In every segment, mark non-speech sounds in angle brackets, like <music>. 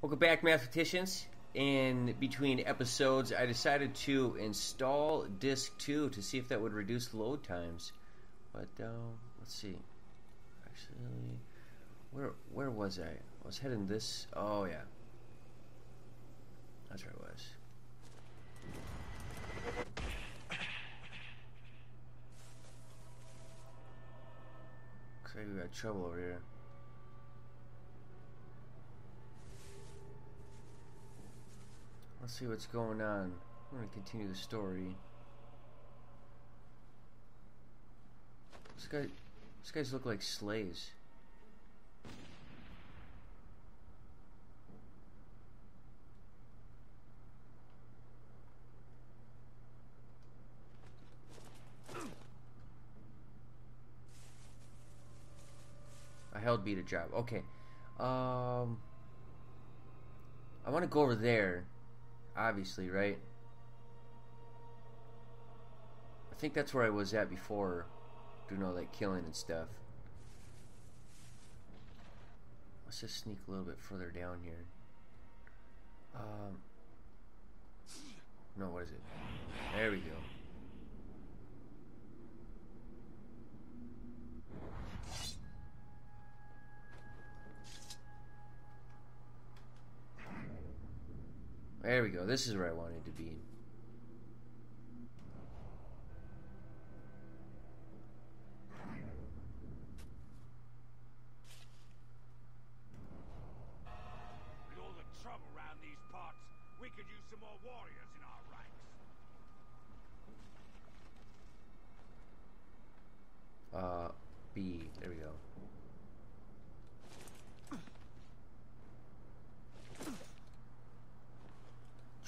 Welcome back, mathematicians. In between episodes, I decided to install Disk 2 to see if that would reduce load times. But, uh, let's see. Actually, where where was I? I was heading this. Oh, yeah. That's where I was. Looks like we got trouble over here. Let's see what's going on. I'm going to continue the story. This guy, these guys look like slaves. I held B to job. Okay. Um, I want to go over there obviously, right? I think that's where I was at before doing all that killing and stuff. Let's just sneak a little bit further down here. Um, no, what is it? There we go. There we go. This is where I wanted to be. With all the trouble around these parts, we could use some more warriors in our ranks. Uh, B. There we go.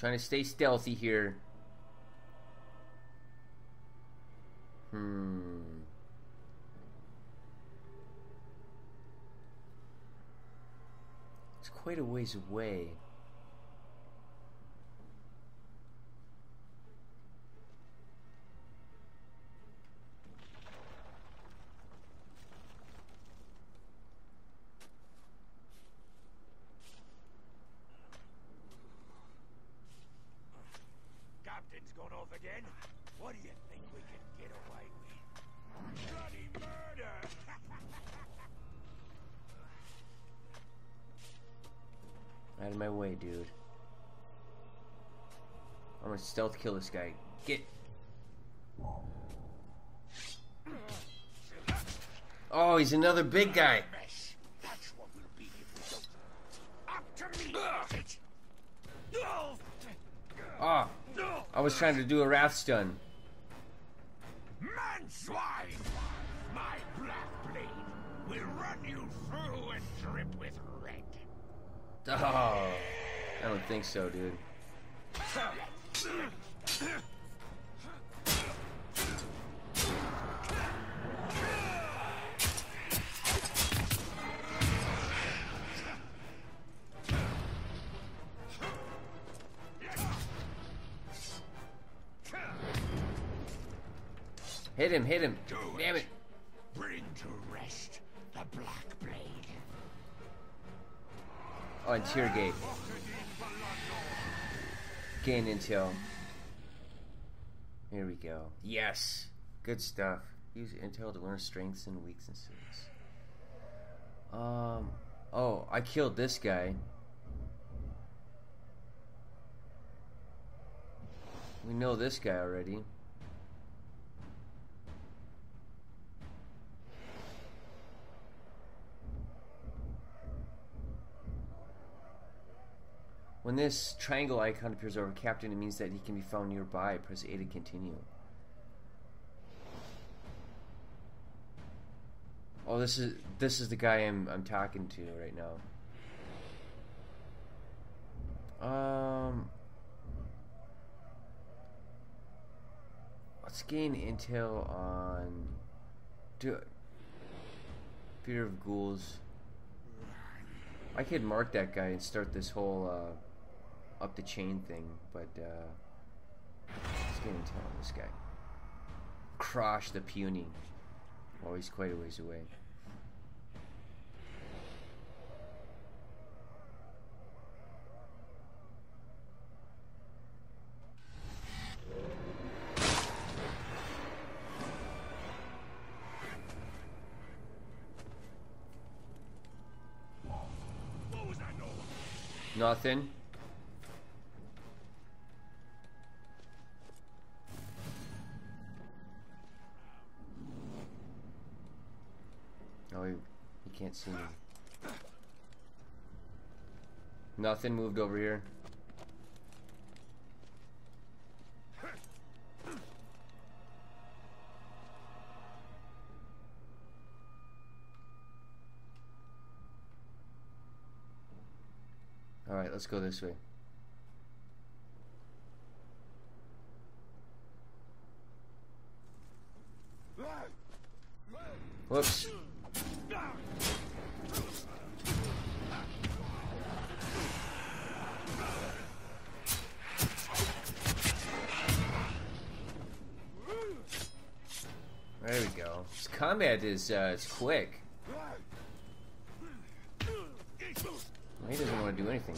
Trying to stay stealthy here. Hmm. It's quite a ways away. Captain's gone off again. What do you think we can get away with? Bloody murder! <laughs> Out of my way, dude. I'm gonna stealth kill this guy. Get. Oh, he's another big guy. Mess. That's what we'll be if we don't. Up to me, bitch! Oh, I was trying to do a wraith stun. Man swine! My black blade will run you through and drip with red. Oh, I don't think so, dude. <clears throat> Hit him, hit him. Do Damn it. Bring to rest the black blade. Oh, and tear gate. Gain intel. Here we go. Yes. Good stuff. Use intel to learn strengths and weaknesses. Um. Oh, I killed this guy. We know this guy already. When this triangle icon appears over Captain, it means that he can be found nearby. Press A to continue. Oh, this is this is the guy I'm I'm talking to right now. Um, let's gain intel on. Do Fear of ghouls. I could mark that guy and start this whole uh, up the chain thing, but uh, let's get into on this guy. Crush the puny. Oh, he's quite a ways away. Nothing. Oh, he, he can't see me. Nothing moved over here. Alright, let's go this way. Is uh, it's quick. He doesn't want to do anything.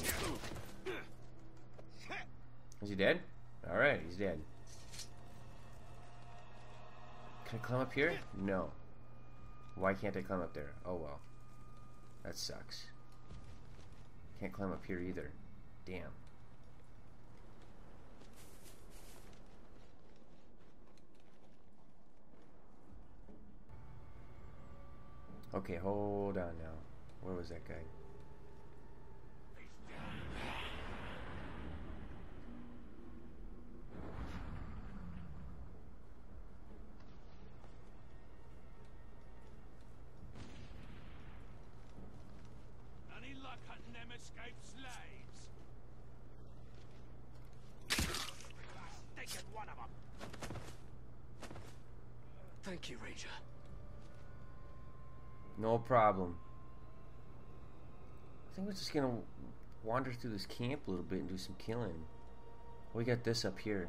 Is he dead? Alright, he's dead. Can I climb up here? No. Why can't I climb up there? Oh well. That sucks. Can't climb up here either. Damn. Okay, hold on now. Where was that guy? Any luck hunting them escaped slaves? Taken one of them. Thank you, Ranger. No problem. I think we're just gonna wander through this camp a little bit and do some killing. We got this up here.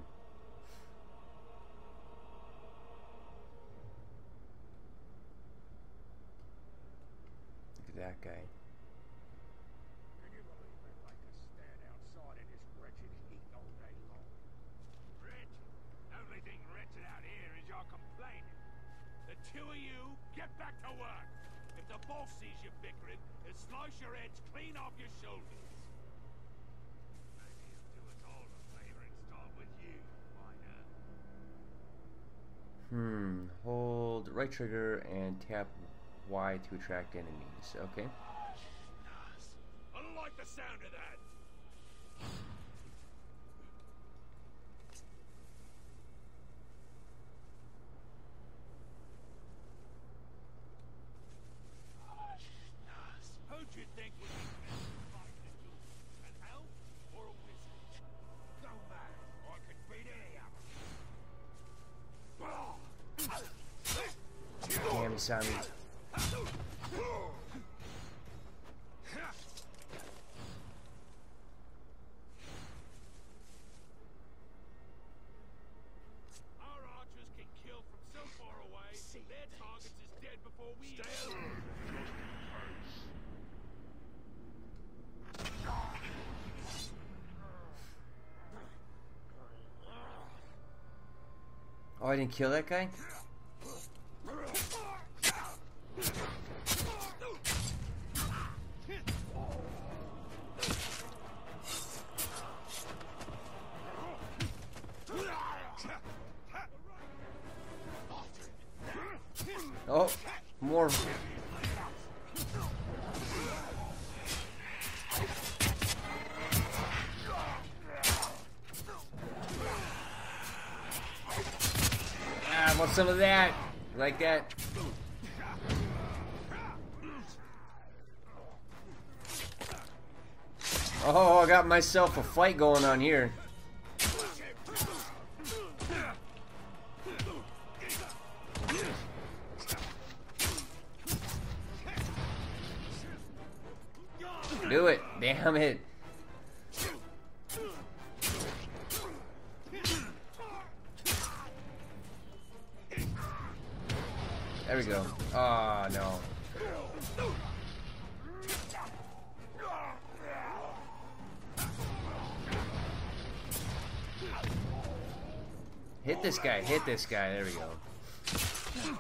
Bickering, he'll slice your heads clean off your shoulders. Maybe he'll do us all a favor and start with you, Miner. Hmm. Hold right trigger and tap Y to attract enemies. Okay. I don't like the sound of that. Who'd you think would be best fighting a duel? An elf or a wizard? No matter. I could beat any of them. Damn, Simon. Our archers can kill from so far away, their targets is dead before we Stay Oh, I didn't kill that guy? Some of that? Like that? Oh, I got myself a fight going on here. Hit this guy, hit this guy, there we go. <laughs>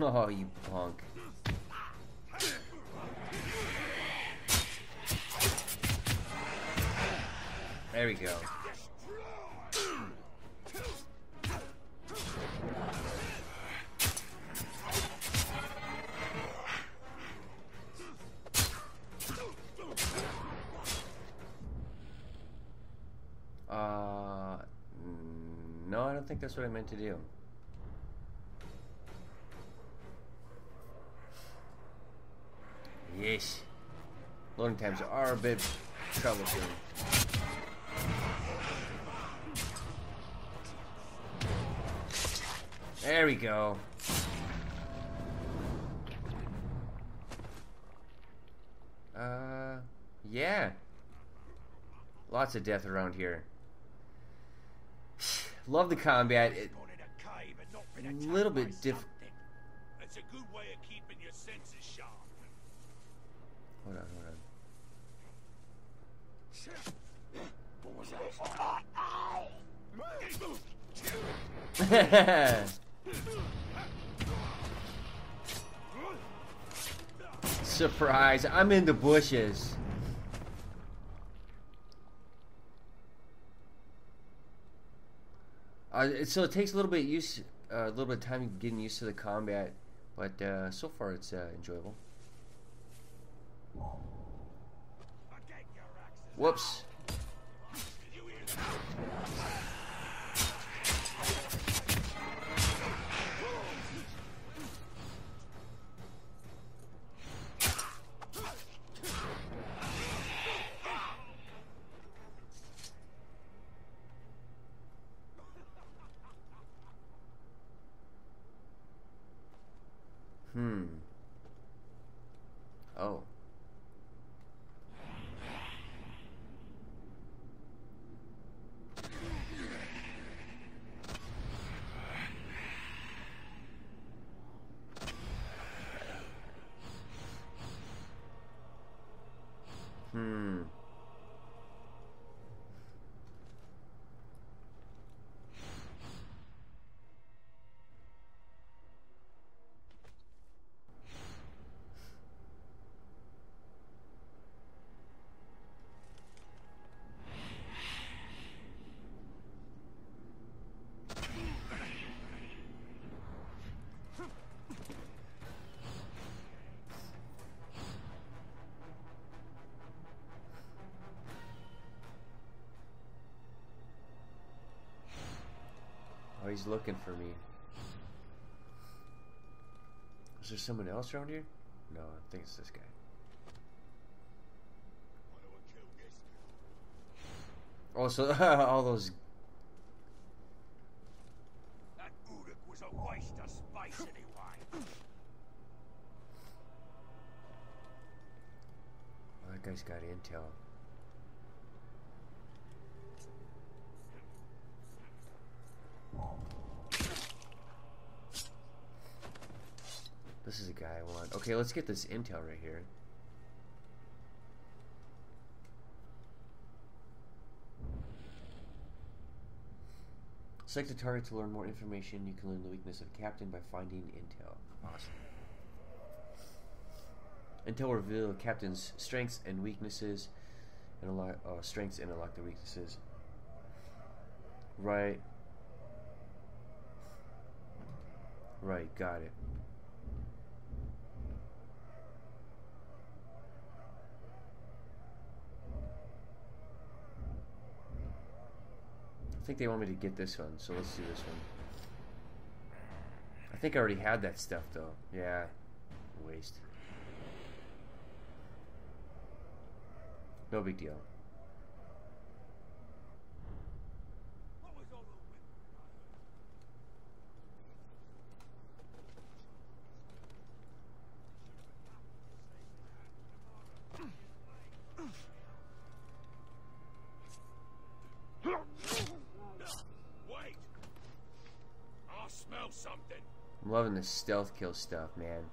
Oh, you punk. There we go. Think that's what I meant to do. Yes. Loading times are a bit troublesome. There we go. Uh, yeah. Lots of death around here. Love the combat. It, a cave and not been A attacked little bit diff- something. It's a good way of keeping your senses sharp. hold on, hold on. <laughs> Surprise! I'm in the bushes. Uh, so it takes a little bit use, uh, a little bit of time getting used to the combat, but uh, so far it's uh, enjoyable. Whoops. He's looking for me. Is there someone else around here? No, I think it's this guy. Oh, do I kill this? Also, all those. That Uruk was a waste of space anyway. Oh, that guy's got intel. This is a guy I want. Okay, let's get this intel right here. Select a target to learn more information. You can learn the weakness of a captain by finding intel. Awesome. Intel reveal captain's strengths and weaknesses, and unlock uh, strengths and unlock the weaknesses. Right. Right. Got it. Think they want me to get this one, so let's do this one. I think I already had that stuff though. Yeah. Waste. No big deal. What was all the whip? Wait! I smell something. I'm loving the stealth kill stuff, man.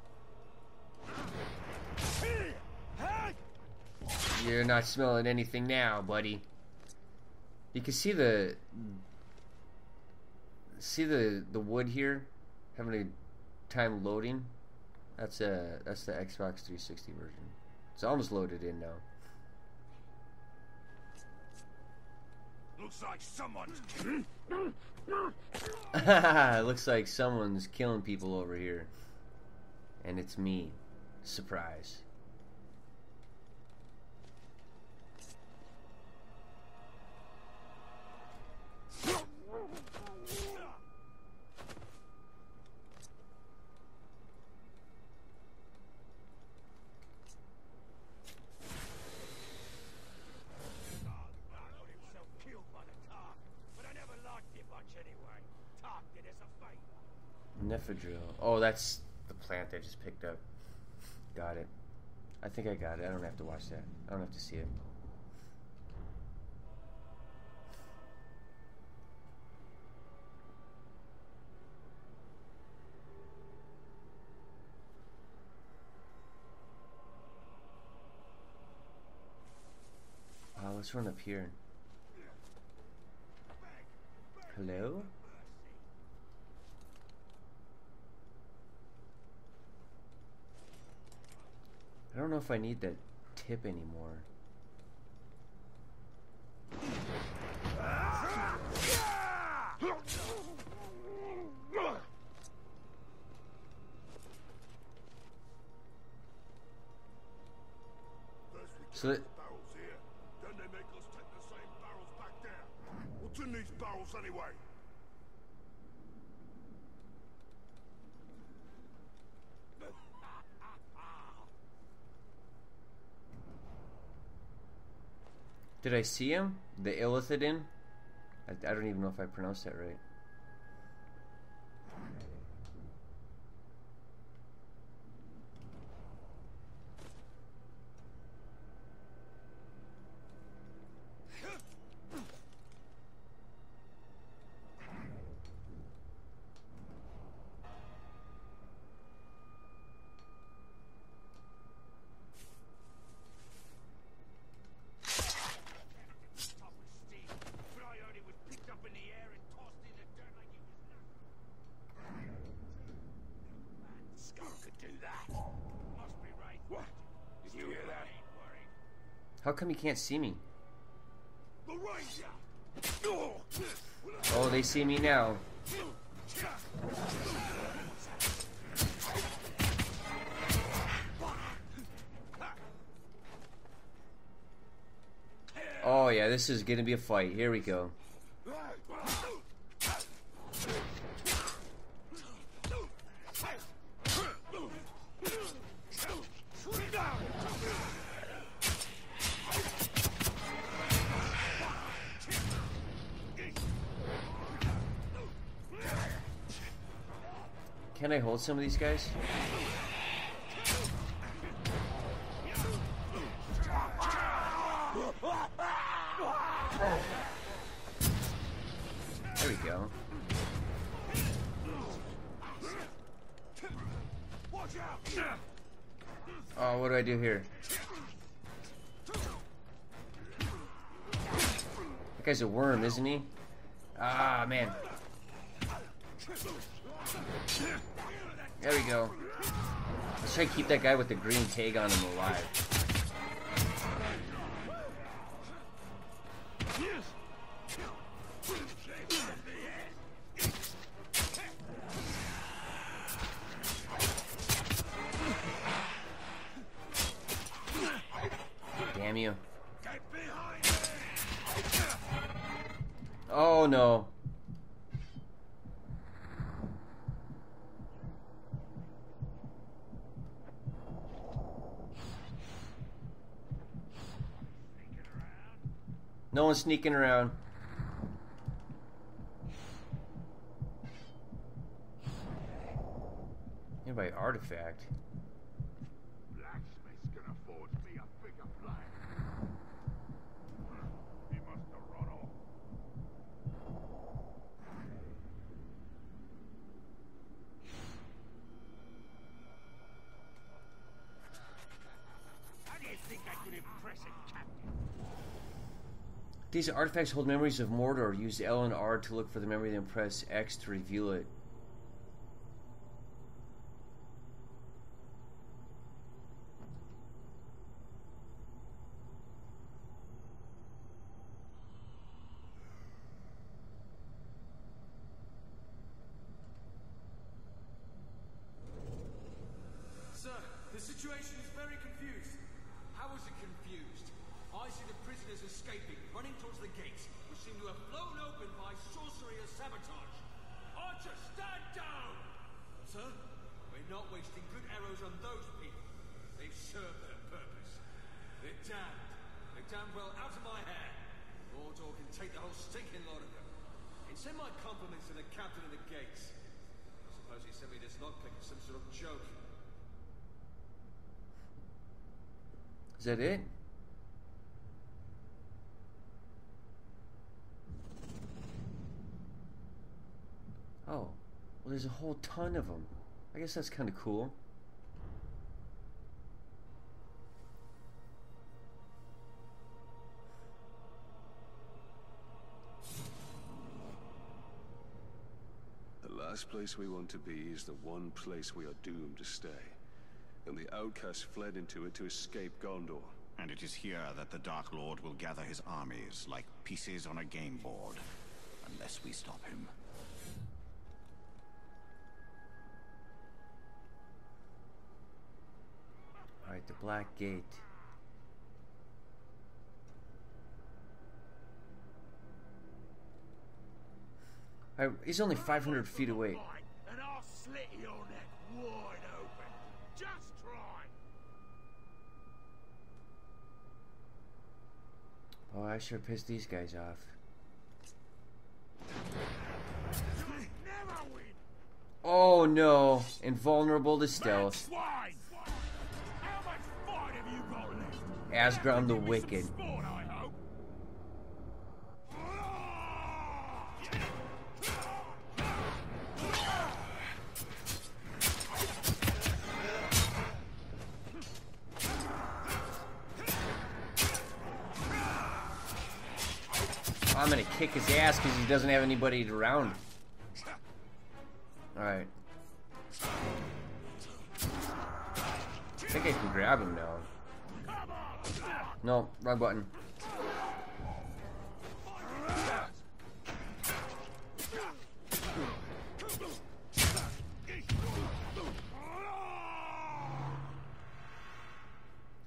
You're not smelling anything now, buddy. You can see the see the the wood here having a time loading. That's a that's the Xbox 360 version. It's almost loaded in now. Looks like someone's <clears throat> <laughs> Looks like someone's killing people over here. And it's me. Surprise. got himself killed by the Tark, but I never liked him much anyway. Tark did us a favor. Nephedril. Oh, that's the plant I just picked up. Got it. I think I got it. I don't have to watch that. I don't have to see it. Wow, let's run up here. Hello? I don't know if I need that tip anymore. So check that- the barrels here, then they make us take the same barrels back there. What's in these barrels anyway? Did I see him? The Illithidin? I, I don't even know if I pronounced that right. Top of steel, but I heard it was picked up in the air and tossed in the dirt like it was nothing. Man, Skull could do that. Must be right. What? Did you hear that? Ain't worried. How come you can't see me? Oh, they see me now. Oh yeah, this is gonna be a fight. Here we go. Can I hold some of these guys? There we go. Oh, what do I do here? That guy's a worm, isn't he? Ah, man. There we go. Let's try to keep that guy with the green tag on him alive. Damn you. Oh no. No one's sneaking around. Nearby artifact. Blacksmith's gonna forge me a bigger blade. He must have run off. How do you think I could impress a captain? These artifacts hold memories of Mordor. Use L and R to look for the memory, then press X to reveal it. Send my compliments to the captain of the gates. I suppose he me this lockpick as some sort of joke. Is that it? Oh, well, there's a whole ton of them. I guess that's kind of cool. Place we want to be is the one place we are doomed to stay. And the outcasts fled into it to escape Gondor. And it is here that the Dark Lord will gather his armies like pieces on a game board. Unless we stop him. Alright, the Black Gate. Alright, he's only 500 feet away. And I'll slit your neck wide open. Just try. Oh, I sure pissed these guys off. Oh no, invulnerable to stealth. swine. How much fight have you got left? Azgrom the Wicked. Kick his ass because he doesn't have anybody around. Alright. I think I can grab him now. No, wrong button.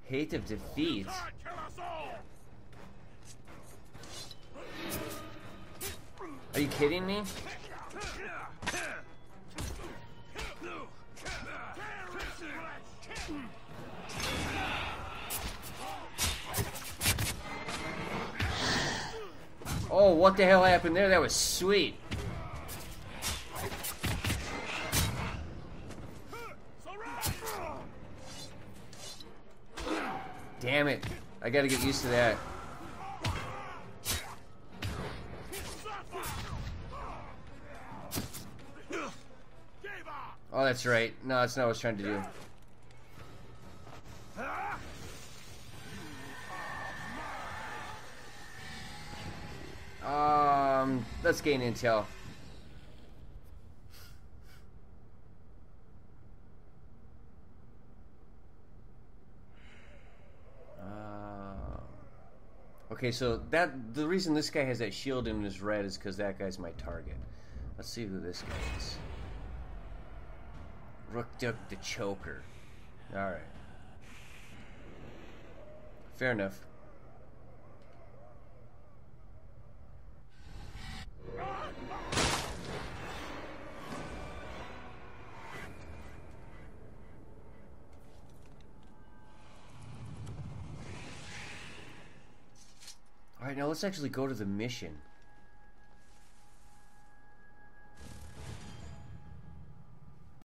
Hate of defeat. What the hell happened there? That was sweet. Damn it. I gotta get used to that. Oh, that's right. No, that's not what I was trying to do. Gain intel. Uh, okay, so that the reason this guy has that shield in his red is because that guy's my target. Let's see who this guy is. Rookduk the Choker. Alright. Fair enough. Now let's actually go to the mission.